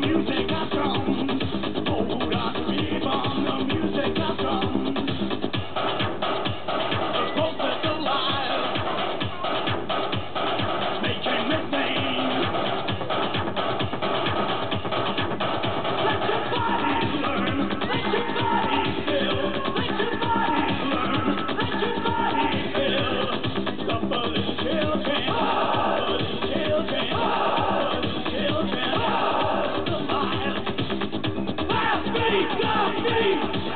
music Fast speed,